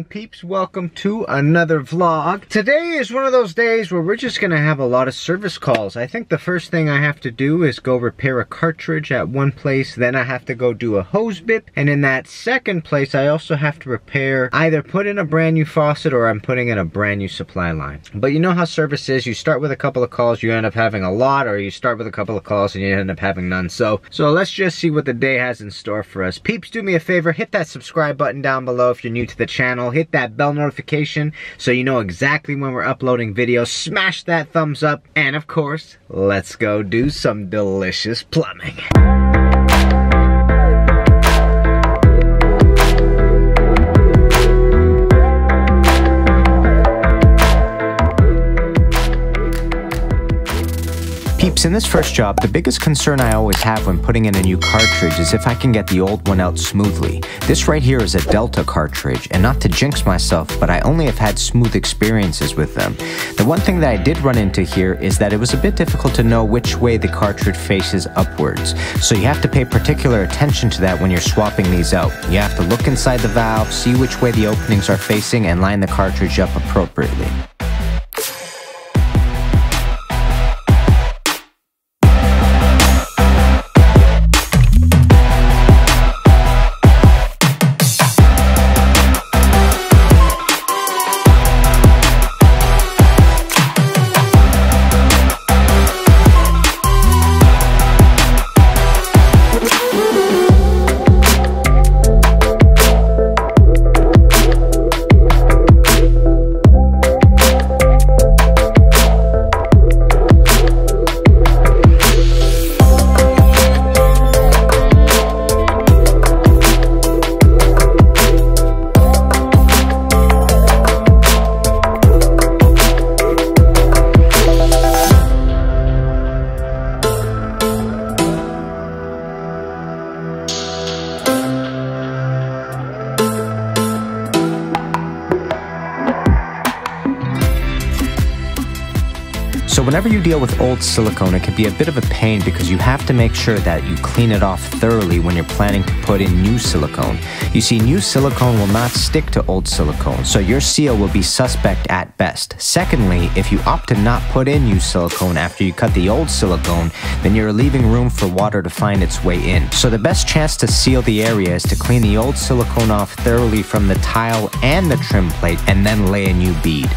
morning peeps. Welcome to another vlog. Today is one of those days where we're just gonna have a lot of service calls. I think the first thing i have to do is go repair a cartridge at one place then i have to go do a hose bib and in that second place i also have to repair either put in a brand new faucet or i'm putting in a brand new supply line. But you know how service is. You start with a couple of calls you end up having a lot or you start with a couple of calls and you end up having none. So so let's just see what the day has in store for us. Peeps do me a favor hit that subscribe button down below if you're new to the channel. Hit that bell notification so you know exactly when we're uploading videos. Smash that thumbs up. And of course, let's go do some delicious plumbing. Peeps, in this first job, the biggest concern I always have when putting in a new cartridge is if I can get the old one out smoothly. This right here is a Delta cartridge, and not to jinx myself, but I only have had smooth experiences with them. The one thing that I did run into here is that it was a bit difficult to know which way the cartridge faces upwards, so you have to pay particular attention to that when you're swapping these out. You have to look inside the valve, see which way the openings are facing, and line the cartridge up appropriately. So whenever you deal with old silicone, it can be a bit of a pain because you have to make sure that you clean it off thoroughly when you're planning to put in new silicone. You see, new silicone will not stick to old silicone, so your seal will be suspect at best. Secondly, if you opt to not put in new silicone after you cut the old silicone, then you're leaving room for water to find its way in. So the best chance to seal the area is to clean the old silicone off thoroughly from the tile and the trim plate and then lay a new bead.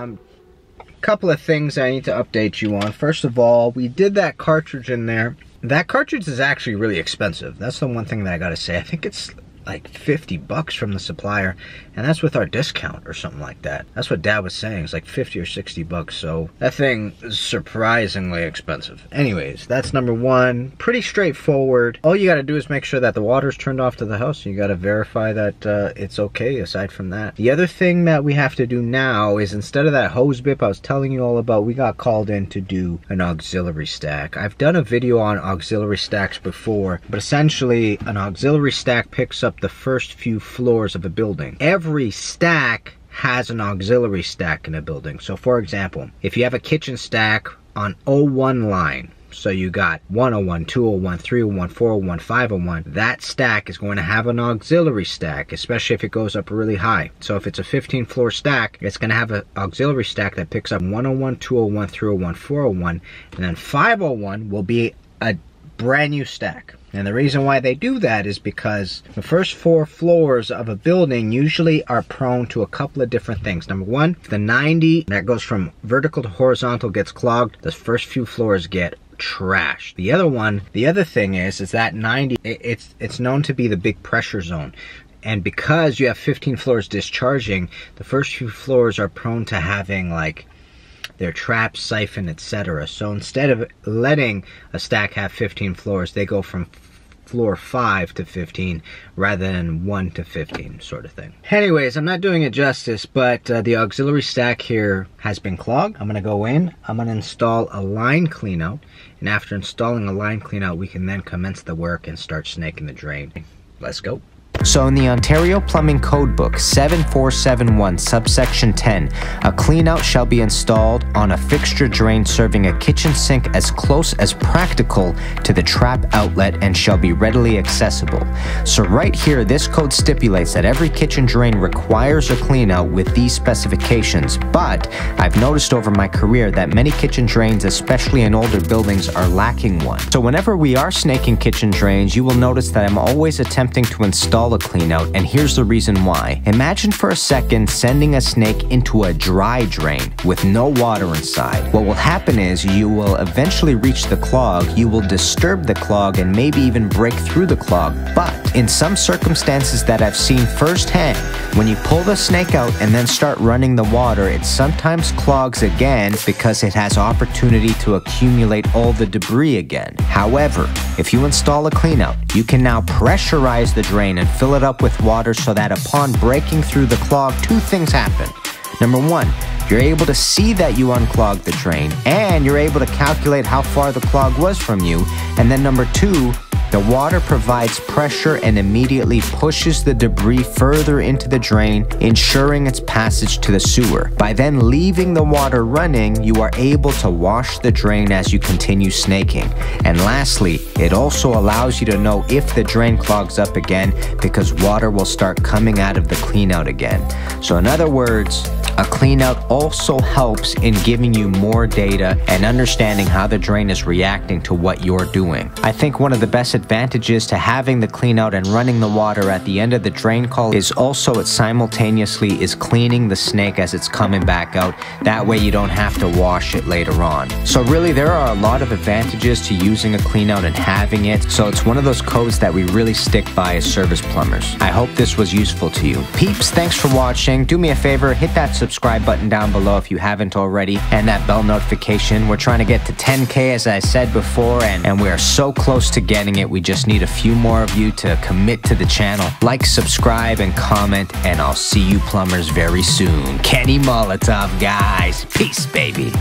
Um, couple of things I need to update you on. First of all, we did that cartridge in there. That cartridge is actually really expensive. That's the one thing that I gotta say. I think it's like 50 bucks from the supplier and that's with our discount or something like that. That's what dad was saying. It's like 50 or 60 bucks so that thing is surprisingly expensive. Anyways that's number one. Pretty straightforward. All you got to do is make sure that the water's turned off to the house. You got to verify that uh, it's okay aside from that. The other thing that we have to do now is instead of that hose bib i was telling you all about we got called in to do an auxiliary stack. I've done a video on auxiliary stacks before but essentially an auxiliary stack picks up up the first few floors of a building. Every stack has an auxiliary stack in a building. So for example, if you have a kitchen stack on 01 line, so you got 101, 201, 301, 401, 501. That stack is going to have an auxiliary stack, especially if it goes up really high. So if it's a 15 floor stack, it's going to have an auxiliary stack that picks up 101, 201, 301, 401, and then 501 will be a brand new stack. And the reason why they do that is because the first four floors of a building usually are prone to a couple of different things. Number one, the 90 that goes from vertical to horizontal gets clogged. The first few floors get trash. The other one, the other thing is, is that 90, it's, it's known to be the big pressure zone. And because you have 15 floors discharging, the first few floors are prone to having like their trap, siphon, etc. So instead of letting a stack have 15 floors, they go from floor 5 to 15 rather than 1 to 15 sort of thing. Anyways, I'm not doing it justice, but uh, the auxiliary stack here has been clogged. I'm gonna go in, I'm gonna install a line cleanout, and after installing a line cleanout, we can then commence the work and start snaking the drain. Let's go. So in the Ontario Plumbing Code Book 7471 subsection 10, a cleanout shall be installed on a fixture drain serving a kitchen sink as close as practical to the trap outlet and shall be readily accessible. So right here, this code stipulates that every kitchen drain requires a cleanout with these specifications, but I've noticed over my career that many kitchen drains, especially in older buildings, are lacking one. So whenever we are snaking kitchen drains, you will notice that I'm always attempting to install a clean out, and here's the reason why. Imagine for a second sending a snake into a dry drain with no water inside. What will happen is you will eventually reach the clog, you will disturb the clog, and maybe even break through the clog. But in some circumstances that I've seen firsthand, when you pull the snake out and then start running the water, it sometimes clogs again because it has opportunity to accumulate all the debris again. However, if you install a cleanout, you can now pressurize the drain and fill it up with water so that upon breaking through the clog, two things happen. Number one, you're able to see that you unclogged the drain, and you're able to calculate how far the clog was from you. And then number two, the water provides pressure and immediately pushes the debris further into the drain, ensuring its passage to the sewer. By then leaving the water running, you are able to wash the drain as you continue snaking. And lastly, it also allows you to know if the drain clogs up again because water will start coming out of the cleanout again. So in other words, a cleanout also helps in giving you more data and understanding how the drain is reacting to what you're doing. I think one of the best advantages to having the clean out and running the water at the end of the drain call is also it simultaneously is cleaning the snake as it's coming back out. That way you don't have to wash it later on. So really there are a lot of advantages to using a clean out and having it. So it's one of those codes that we really stick by as service plumbers. I hope this was useful to you. Peeps, thanks for watching. Do me a favor, hit that subscribe button down below if you haven't already and that bell notification. We're trying to get to 10k as I said before and, and we are so close to getting it. We just need a few more of you to commit to the channel. Like, subscribe, and comment, and I'll see you plumbers very soon. Kenny Molotov, guys. Peace, baby.